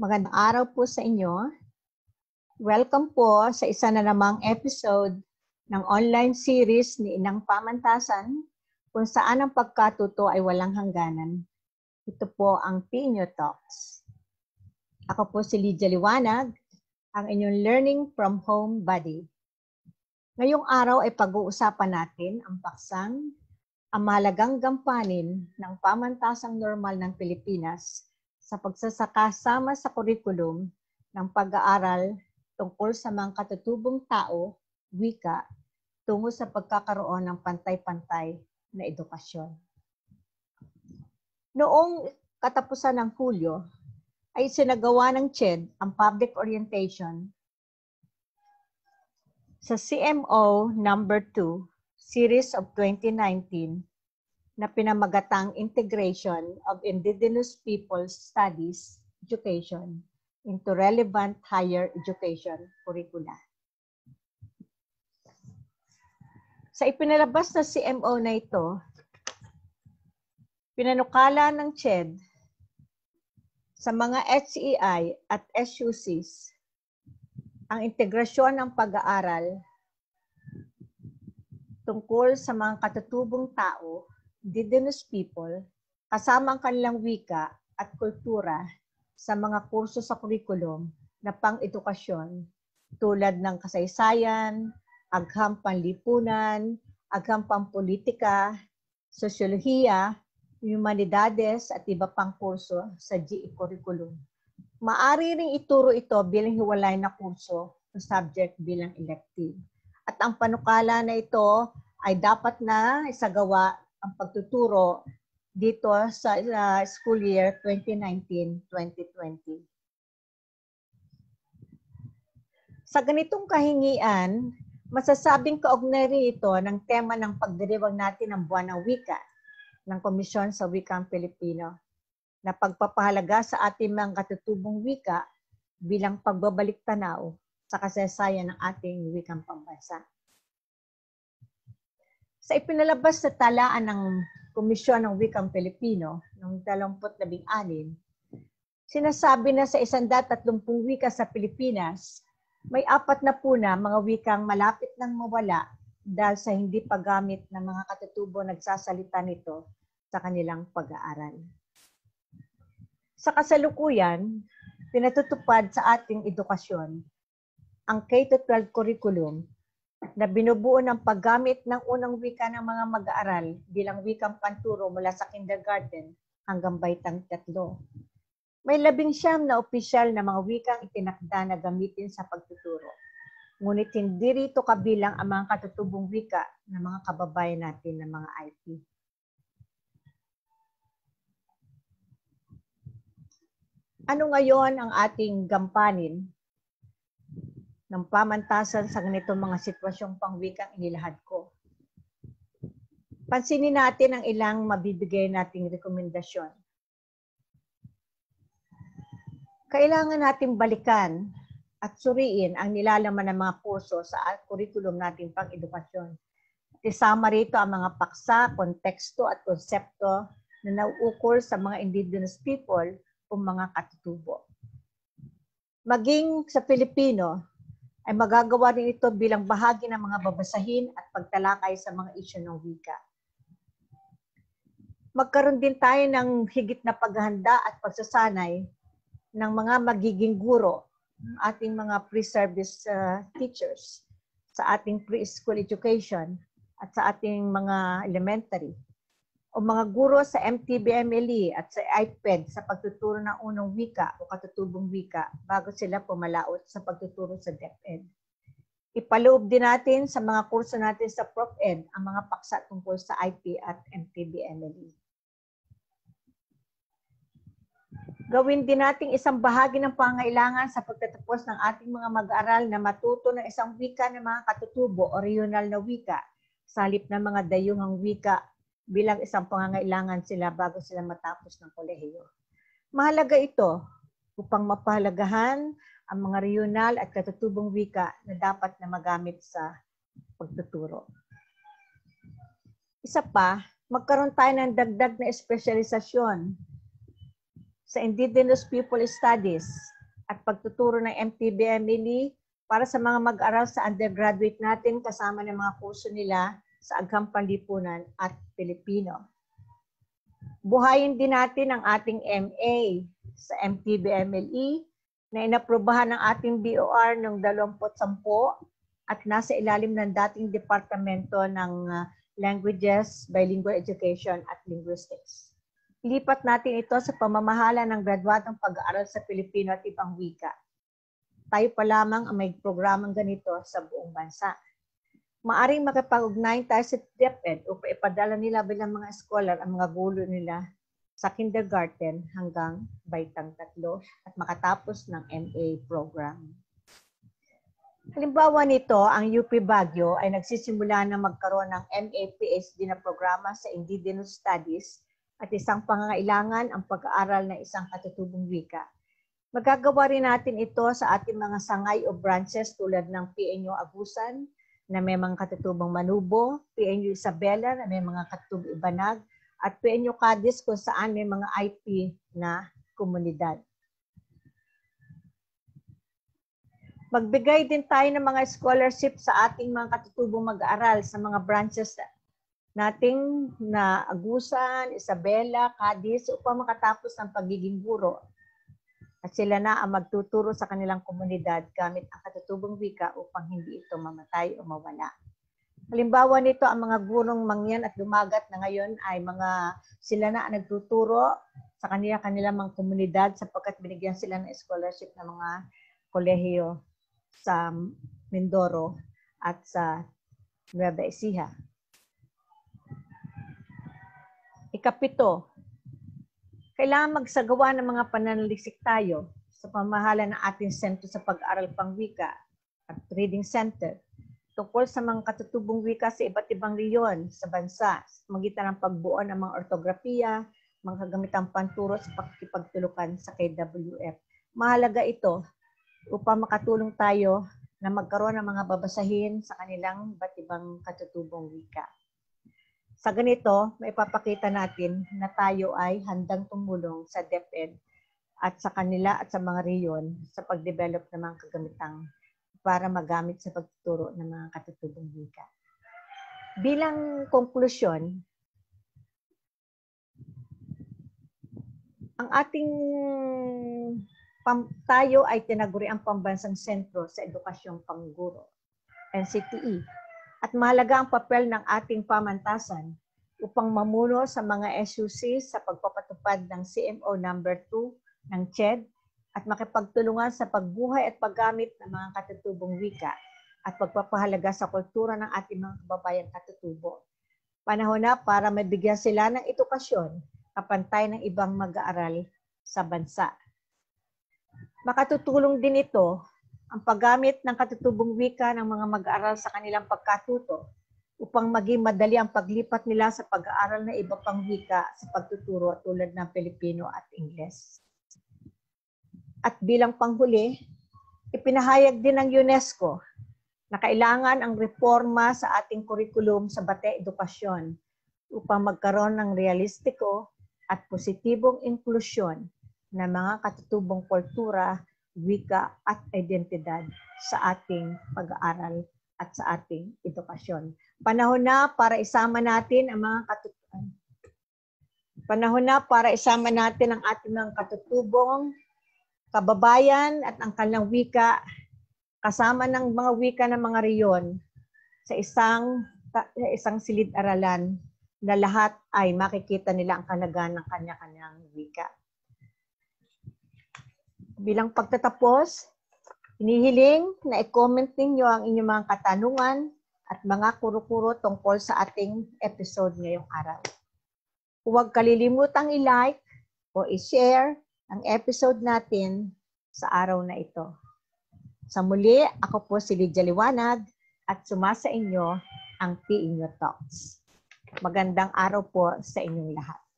Magandang araw po sa inyo. Welcome po sa isa na namang episode ng online series ni Inang Pamantasan kung saan ang pagkatuto ay walang hangganan. Ito po ang Pinyo Talks. Ako po si Lydia Liwanag, ang inyong Learning from Home Buddy. Ngayong araw ay pag-uusapan natin ang paksang ang mahalagang gampanin ng pamantasang normal ng Pilipinas sa pagsasakasama sa kurikulum ng pag-aaral tungkol sa mga katutubong tao, wika, tungo sa pagkakaroon ng pantay-pantay na edukasyon. Noong katapusan ng Hulyo, ay sinagawa ng CHED ang public orientation sa CMO number 2 series of 2019 na pinamagatang Integration of Indigenous Peoples Studies Education into Relevant Higher Education Curricula. Sa ipinalabas na CMO na ito, pinanukala ng CHED sa mga HEI at SUCs ang integrasyon ng pag-aaral tungkol sa mga katutubong tao, indigenous people, kasama ang kanilang wika at kultura sa mga kurso sa kurikulum na pang-edukasyon tulad ng kasaysayan, agham panlipunan, agham pampolitika, sosyolohiya, humanidades at iba pang kurso sa GE curriculum. Maari ring ituro ito bilang hiwalay na kurso o subject bilang elective. At ang panukala na ito ay dapat na isagawa ang pagtuturo dito sa uh, school year 2019-2020. Sa ganitong kahingian, masasabing kaugnay ito ng tema ng pagdiriwang natin ng Buwan ng Wika ng Komisyon sa Wikang Pilipino na pagpapahalaga sa ating mga katutubong wika bilang pagbabalik tanaw sa kasaysayan ng ating wikang pambansa. Sa ipinalabas sa talaan ng Komisyon ng Wikang Pilipino noong 2016, sinasabi na sa 130 wika sa Pilipinas, may apat na po na mga wikang malapit nang mawala dahil sa hindi paggamit ng mga katutubo nagsasalita nito sa kanilang pag-aaral. Sa kasalukuyan, pinatutupad sa ating edukasyon ang K-12 curriculum na binubuo ng paggamit ng unang wika ng mga mag-aaral bilang wikang panturo mula sa kindergarten hanggang baitang tatlo. May labing siyam na opisyal na mga wikang itinakda na gamitin sa pagtuturo. Ngunit hindi rito kabilang ang mga katutubong wika ng mga kababayan natin ng mga IT. Ano ngayon ang ating gampanin ng pamantasan sa ganitong mga sitwasyong pangwikang inilahad ko. Pansinin natin ang ilang mabibigay nating rekomendasyon. Kailangan nating balikan at suriin ang nilalaman ng mga kurso sa curriculum nating pang-edukasyon. Isama rito ang mga paksa, konteksto at konsepto na nauukol sa mga indigenous people o mga katutubo. Maging sa Pilipino, ay magagawa rin ito bilang bahagi ng mga babasahin at pagtalakay sa mga isyu ng wika. Magkaroon din tayo ng higit na paghahanda at pagsasanay ng mga magiging guro, ating mga pre-service uh, teachers sa ating preschool education at sa ating mga elementary o mga guro sa MTBMLE at sa IPED sa pagtuturo ng unang wika o katutubong wika bago sila pumalaot sa pagtuturo sa DepEd. Ipaloob din natin sa mga kurso natin sa PropEd ang mga paksa tungkol sa IP at MTBMLE. Gawin din natin isang bahagi ng pangailangan sa pagtatapos ng ating mga mag-aaral na matuto ng isang wika ng mga katutubo o regional na wika sa halip ng mga dayuhang wika bilang isang pangangailangan sila bago sila matapos ng kolehiyo. Mahalaga ito upang mapahalagahan ang mga regional at katutubong wika na dapat na magamit sa pagtuturo. Isa pa, magkaroon tayo ng dagdag na espesyalisasyon sa Indigenous People Studies at pagtuturo ng MTBMLE para sa mga mag-aral sa undergraduate natin kasama ng mga kurso nila sa Agham Panlipunan at Pilipino. Buhayin din natin ang ating MA sa MTBMLE na inaprobahan ng ating BOR noong 2010 at nasa ilalim ng dating Departamento ng uh, Languages, Bilingual Education at Linguistics. Ilipat natin ito sa pamamahala ng graduatong pag-aaral sa Pilipino at ibang wika tayo pa lamang ang may programang ganito sa buong bansa. Maaring makipag-ugnayan tayo sa DepEd upang ipadala nila bilang mga scholar ang mga gulo nila sa kindergarten hanggang baitang tatlo at makatapos ng MA program. Halimbawa nito, ang UP Baguio ay nagsisimula na magkaroon ng MA-PhD na programa sa Indigenous Studies at isang pangangailangan ang pag-aaral ng isang katutubong wika Magagawa rin natin ito sa ating mga sangay o branches tulad ng PNU Agusan na may mga katutubong Manubo, PNU Isabela na may mga katutubong Ibanag, at PNU Cadiz kung saan may mga IP na komunidad. Magbigay din tayo ng mga scholarship sa ating mga katutubong mag-aaral sa mga branches nating na Agusan, Isabela, Cadiz upang makatapos ng pagiging guro at sila na ang magtuturo sa kanilang komunidad gamit ang katutubong wika upang hindi ito mamatay o mawala. Halimbawa nito, ang mga gurong mangyan at lumagat na ngayon ay mga sila na ang nagtuturo sa kanila kanilang mga komunidad sapagkat binigyan sila ng scholarship ng mga kolehiyo sa Mindoro at sa Nueva Ecija. Ikapito, kailangan magsagawa ng mga pananalisik tayo sa pamahala ng ating sentro sa pag-aral pangwika at reading center tungkol sa mga katutubong wika sa iba't ibang riyon sa bansa sa magitan ng pagbuo ng mga ortografiya, mga kagamitang panturo sa pakikipagtulukan sa KWF. Mahalaga ito upang makatulong tayo na magkaroon ng mga babasahin sa kanilang iba't ibang katutubong wika. Sa ganito, may papakita natin na tayo ay handang tumulong sa DepEd at sa kanila at sa mga reyon sa pagdevelop ng mga kagamitang para magamit sa pagtuturo ng mga katutubong wika. Bilang konklusyon, ang ating pam, tayo ay tinaguri ang pambansang sentro sa edukasyong pangguro, NCTE, at mahalaga ang papel ng ating pamantasan upang mamuno sa mga SUC sa pagpapatupad ng CMO number 2 ng CHED at makipagtulungan sa pagbuhay at paggamit ng mga katutubong wika at pagpapahalaga sa kultura ng ating mga kababayan katutubo. Panahon na para mabigyan sila ng edukasyon kapantay ng ibang mag-aaral sa bansa. Makatutulong din ito ang paggamit ng katutubong wika ng mga mag-aaral sa kanilang pagkatuto upang maging madali ang paglipat nila sa pag-aaral ng iba pang wika sa pagtuturo tulad ng Pilipino at Ingles. At bilang panghuli, ipinahayag din ng UNESCO na kailangan ang reforma sa ating kurikulum sa bate edukasyon upang magkaroon ng realistiko at positibong inklusyon ng mga katutubong kultura wika at identidad sa ating pag-aaral at sa ating edukasyon. Panahon na para isama natin ang mga katutubong Panahon na para isama natin ang ating mga katutubong kababayan at ang kanilang wika kasama ng mga wika ng mga riyon sa isang sa isang silid-aralan na lahat ay makikita nila ang kalagaan ng kanya-kanyang wika. Bilang pagtatapos, hinihiling na i-comment ninyo ang inyong mga katanungan at mga kuro-kuro tungkol sa ating episode ngayong araw. Huwag kalilimutang i-like o i-share ang episode natin sa araw na ito. Sa muli, ako po si Lydia Liwanag at sumasa inyo ang P. Inyo Talks. Magandang araw po sa inyong lahat.